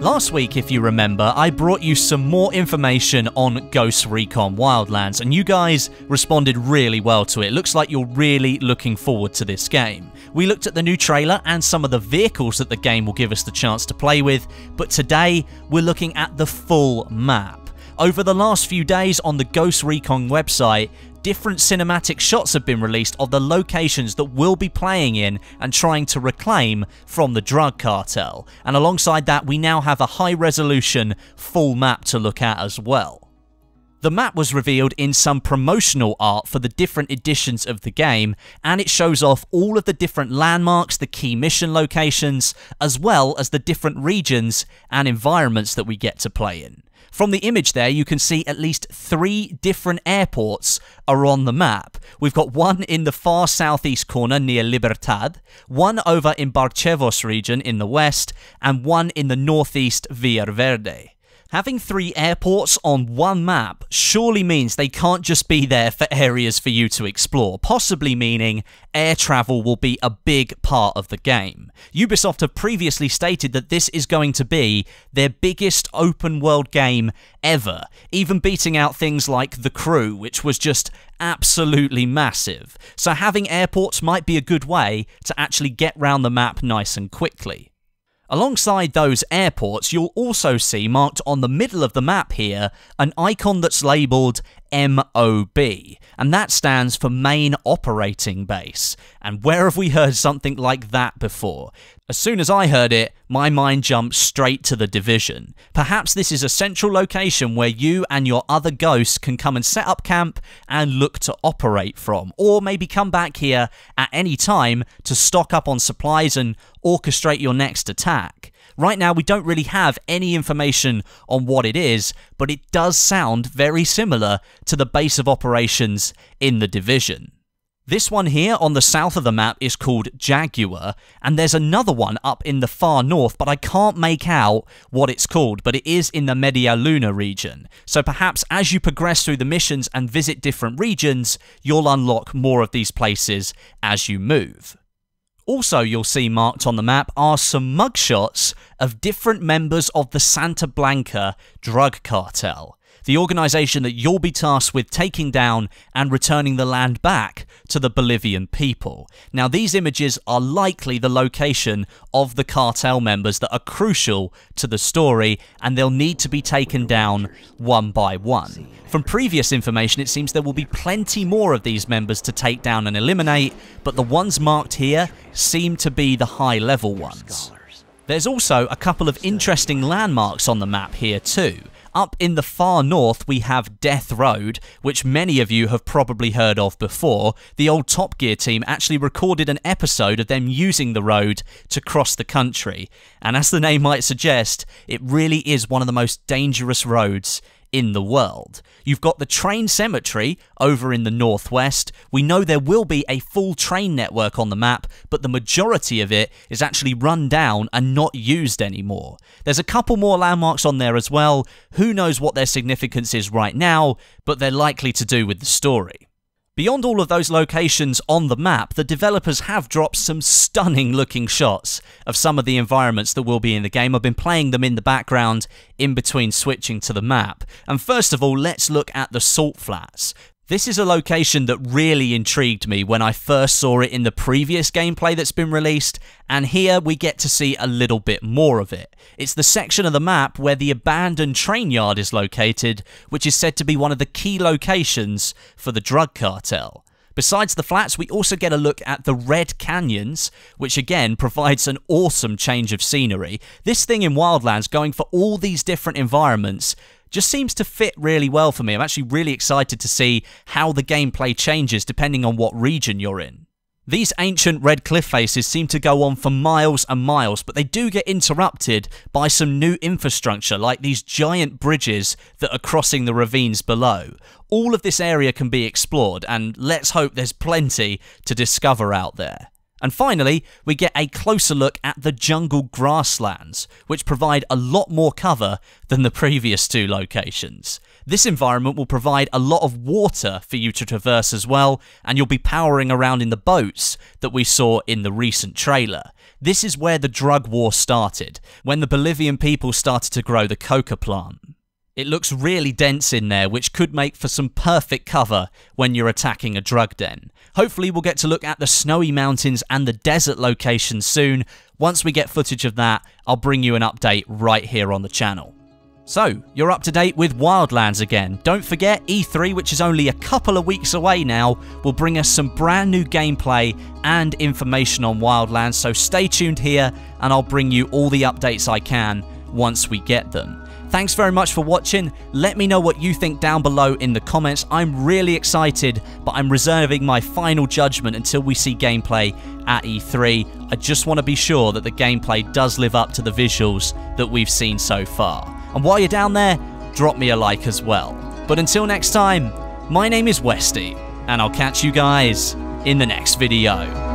Last week, if you remember, I brought you some more information on Ghost Recon Wildlands, and you guys responded really well to it. Looks like you're really looking forward to this game. We looked at the new trailer and some of the vehicles that the game will give us the chance to play with, but today we're looking at the full map. Over the last few days on the Ghost Recon website, different cinematic shots have been released of the locations that we'll be playing in and trying to reclaim from the drug cartel. And alongside that, we now have a high resolution full map to look at as well. The map was revealed in some promotional art for the different editions of the game, and it shows off all of the different landmarks, the key mission locations, as well as the different regions and environments that we get to play in. From the image there, you can see at least three different airports are on the map. We've got one in the far southeast corner near Libertad, one over in Barchevos region in the west, and one in the northeast Villaverde. Having three airports on one map surely means they can't just be there for areas for you to explore, possibly meaning air travel will be a big part of the game. Ubisoft have previously stated that this is going to be their biggest open world game ever, even beating out things like The Crew, which was just absolutely massive. So having airports might be a good way to actually get round the map nice and quickly. Alongside those airports, you'll also see marked on the middle of the map here an icon that's labelled MOB, and that stands for Main Operating Base. And where have we heard something like that before? As soon as I heard it, my mind jumped straight to the division. Perhaps this is a central location where you and your other ghosts can come and set up camp and look to operate from, or maybe come back here at any time to stock up on supplies and orchestrate your next attack. Right now, we don't really have any information on what it is, but it does sound very similar to the base of operations in the division. This one here on the south of the map is called Jaguar, and there's another one up in the far north, but I can't make out what it's called, but it is in the Media Luna region. So perhaps as you progress through the missions and visit different regions, you'll unlock more of these places as you move. Also, you'll see marked on the map are some mugshots of different members of the Santa Blanca drug cartel the organisation that you'll be tasked with taking down and returning the land back to the Bolivian people. Now, these images are likely the location of the cartel members that are crucial to the story, and they'll need to be taken down one by one. From previous information, it seems there will be plenty more of these members to take down and eliminate, but the ones marked here seem to be the high level ones. There's also a couple of interesting landmarks on the map here too. Up in the far north, we have Death Road, which many of you have probably heard of before. The old Top Gear team actually recorded an episode of them using the road to cross the country. And as the name might suggest, it really is one of the most dangerous roads in the world. You've got the train cemetery over in the northwest. We know there will be a full train network on the map, but the majority of it is actually run down and not used anymore. There's a couple more landmarks on there as well. Who knows what their significance is right now, but they're likely to do with the story. Beyond all of those locations on the map, the developers have dropped some stunning looking shots of some of the environments that will be in the game. I've been playing them in the background in between switching to the map. And first of all, let's look at the salt flats. This is a location that really intrigued me when I first saw it in the previous gameplay that's been released, and here we get to see a little bit more of it. It's the section of the map where the abandoned train yard is located, which is said to be one of the key locations for the drug cartel. Besides the flats, we also get a look at the Red Canyons, which again provides an awesome change of scenery. This thing in Wildlands, going for all these different environments, just seems to fit really well for me. I'm actually really excited to see how the gameplay changes depending on what region you're in. These ancient red cliff faces seem to go on for miles and miles, but they do get interrupted by some new infrastructure like these giant bridges that are crossing the ravines below. All of this area can be explored, and let's hope there's plenty to discover out there. And finally, we get a closer look at the jungle grasslands, which provide a lot more cover than the previous two locations. This environment will provide a lot of water for you to traverse as well, and you'll be powering around in the boats that we saw in the recent trailer. This is where the drug war started, when the Bolivian people started to grow the coca plant. It looks really dense in there, which could make for some perfect cover when you're attacking a drug den. Hopefully, we'll get to look at the snowy mountains and the desert location soon. Once we get footage of that, I'll bring you an update right here on the channel. So, you're up to date with Wildlands again. Don't forget, E3, which is only a couple of weeks away now, will bring us some brand new gameplay and information on Wildlands, so stay tuned here and I'll bring you all the updates I can once we get them. Thanks very much for watching. Let me know what you think down below in the comments. I'm really excited, but I'm reserving my final judgment until we see gameplay at E3. I just want to be sure that the gameplay does live up to the visuals that we've seen so far. And while you're down there, drop me a like as well. But until next time, my name is Westie, and I'll catch you guys in the next video.